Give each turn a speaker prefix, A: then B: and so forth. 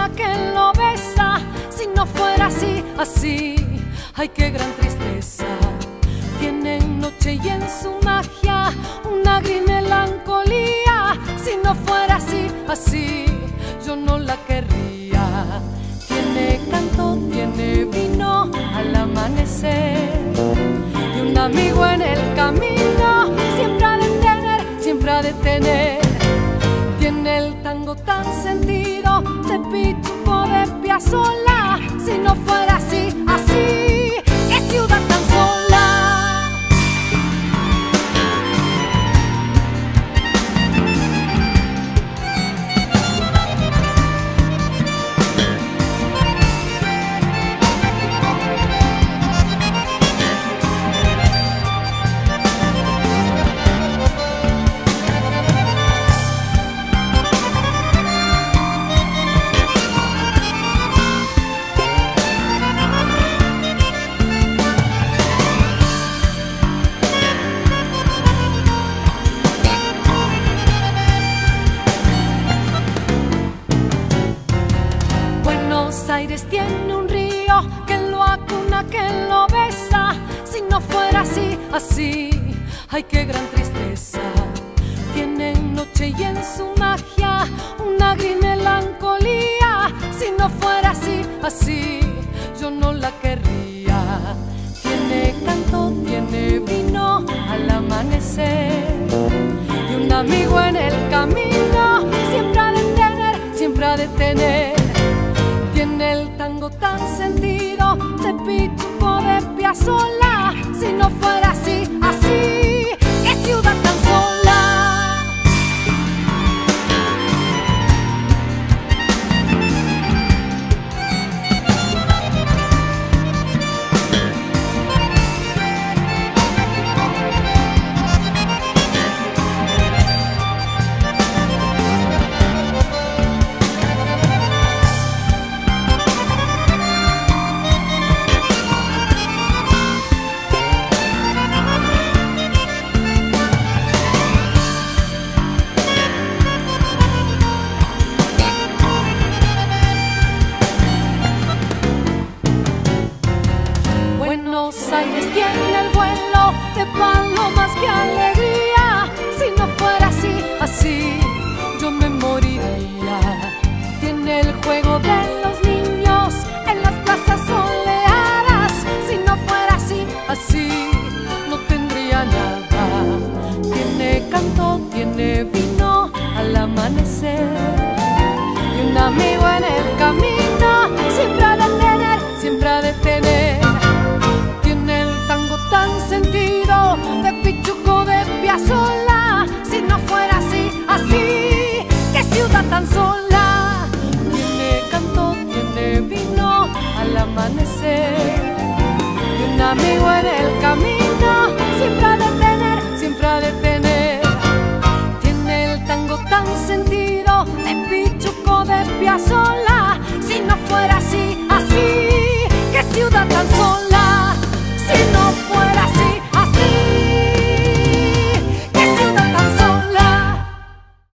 A: persona que lo besa. Si no fuera así, así, ay, qué gran tristeza. Tiene noche y en su magia una gris melancolía. Si no fuera así, así, yo no la querría. Tiene canto, tiene vino al amanecer. Y un amigo en el camino siempre ha de tener, siempre ha de tener. Tiene el tango tan sentido de Pichuco de Piazzolla. Si no fuera Aires tiene un río que lo acuna, que lo besa. Si no fuera así, así, ay, qué gran tristeza. Tiene noche y en su magia una gris melancolía. Si no fuera así, así, yo no la querría. Tiene canto, tiene vino al amanecer. Y un amigo en el camino, siempre ha de tener, siempre ha de tener. Piazzolla. Si no fuera el juego de los niños en las plazas soleadas. Si no fuera así, así, no tendría nada. Tiene canto, tiene vino al amanecer. Y un amigo amanecer. Y un amigo en el camino siempre ha detener, siempre ha de tener. Tiene el tango tan sentido